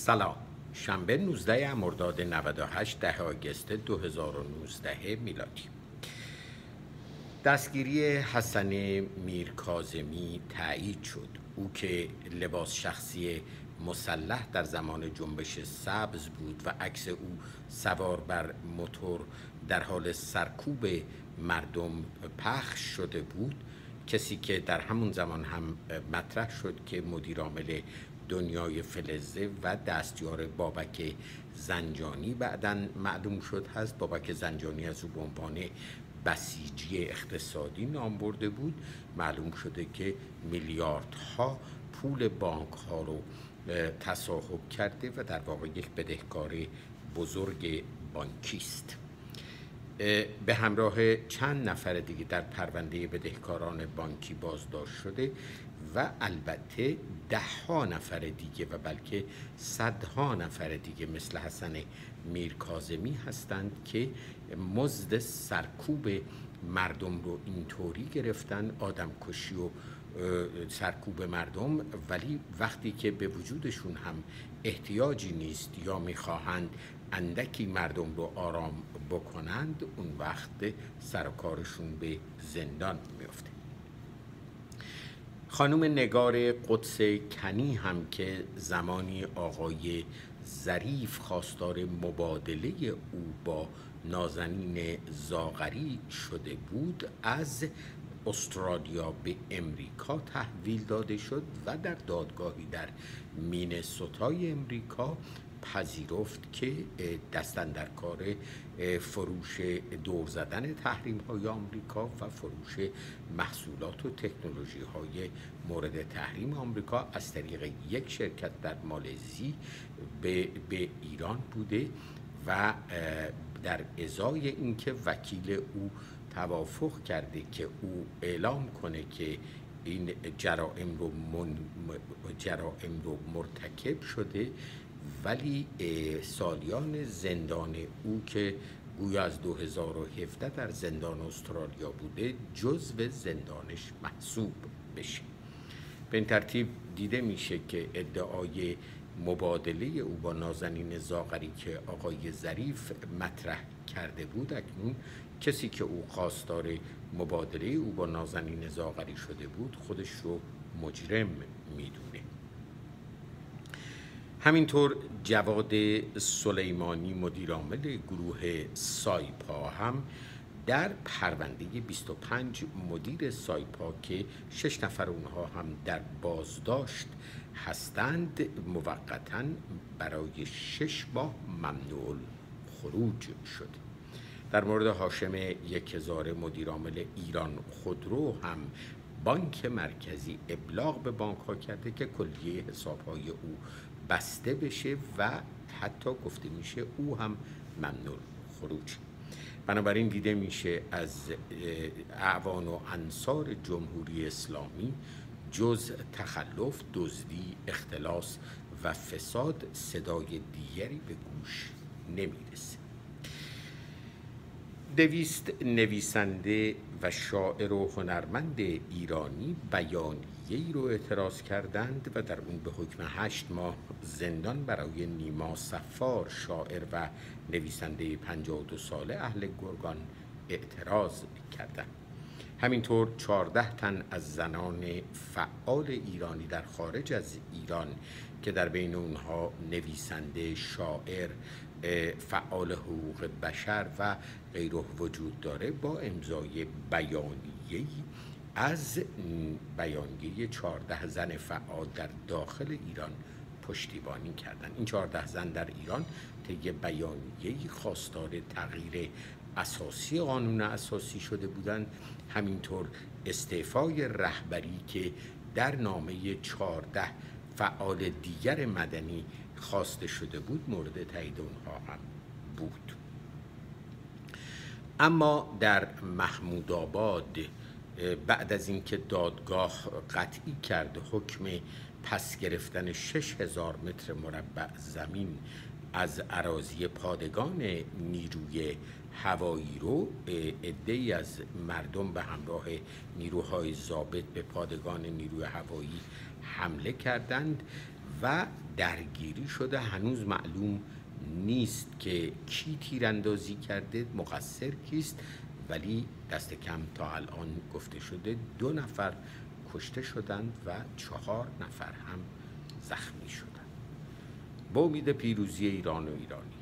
سلام. شنبه 19 مرداد 98 ده آگست 2019 میلادی. دستگیری حسن میرکازمی تایید شد. او که لباس شخصی مسلح در زمان جنبش سبز بود و عکس او سوار بر موتور در حال سرکوب مردم پخش شده بود کسی که در همون زمان هم مطرح شد که مدیرعامل دنیای فلزه و دستیار بابک زنجانی. بعدا معلوم شد هست بابک زنجانی از او عنوان بسیجی اقتصادی نام برده بود. معلوم شده که میلیاردها پول بانک ها رو تصاحب کرده و در واقع یک بدهکار بزرگ بانکیست به همراه چند نفر دیگه در پرونده بدهکاران بانکی بازداشت شده. و البته ده ها نفر دیگه و بلکه صدها نفر دیگه مثل حسن میرکازمی هستند که مزد سرکوب مردم رو اینطوری گرفتن آدم کشی و سرکوب مردم. ولی وقتی که به وجودشون هم احتیاجی نیست یا می‌خواهند اندکی مردم رو آرام بکنند اون وقت سر کارشون به زندان میفته خانم نگار قدس کنی هم که زمانی آقای ظریف خواستار مبادله او با نازنین زاغری شده بود از استرالیا به امریکا تحویل داده شد و در دادگاهی در مینسوتای امریکا پذیرفت که دستن در کار فروش دور زدن تحریم های آمریکا و فروش محصولات و تکنولوژی های مورد تحریم آمریکا از طریق یک شرکت در مالزی به, به ایران بوده و در ازای اینکه وکیل او توافق کرده که او اعلام کنه که این جرائم رو, من... جرائم رو مرتکب شده ولی سالیان زندان او که گویا از 2017 در زندان استرالیا بوده جزو زندانش محسوب بشه. به این ترتیب دیده میشه که ادعای مبادله او با نازنین زاغری که آقای ظریف مطرح کرده بود اکنون کسی که او خواستار مبادله او با نازنین زاغری شده بود خودش رو مجرم می‌دونه. همینطور جواد سلیمانی مدیرعامل گروه سایپا هم در پرونده 25 مدیر سایپا که شش نفر اونها هم در بازداشت هستند موقتا برای شش ماه ممنوع خروج شد. در مورد هاشم یک هزار مدیرعامل ایران خودرو هم بانک مرکزی ابلاغ به بانک ها کرده که کلیه حساب های او بسته بشه و حتی گفته میشه او هم ممنوع خروج. بنابراین دیده میشه از اعوان و انصار جمهوری اسلامی جز تخلف دزدی اختلاس و فساد صدای دیگری به گوش نمی‌رسه. دویست نویسنده و شاعر و هنرمند ایرانی بیانیه‌ای رو اعتراض کردند و در اون به حکم هشت ماه زندان برای نیما سفار شاعر و نویسنده 52 ساله اهل گرگان اعتراض کردند. همینطور 14 تن از زنان فعال ایرانی در خارج از ایران که در بین اونها نویسنده شاعر فعال حقوق بشر و غیره وجود داره با امضای بیانیه از بیانیه 14 زن فعال در داخل ایران پشتیبانی کردن. این 14 زن در ایران طی بیانیه خواستار تغییر اساسی قانون اساسی شده بودند. همینطور استعفای رهبری که در نامه 14 فعال دیگر مدنی خواسته شده بود مورد تایید اونها هم بود. اما در محمود آباد بعد از اینکه دادگاه قطعی کرد حکم پس گرفتن 6000 متر مربع زمین از عراضی پادگان نیروی هوایی رو عده از مردم به همراه نیروهای ضابط به پادگان نیروی هوایی حمله کردند و درگیری شده. هنوز معلوم نیست که کی تیراندازی کرده مقصر کیست ولی دست کم تا الان گفته شده دو نفر کشته شدند و چهار نفر هم زخمی شدند با امید پیروزی ایران و ایرانی.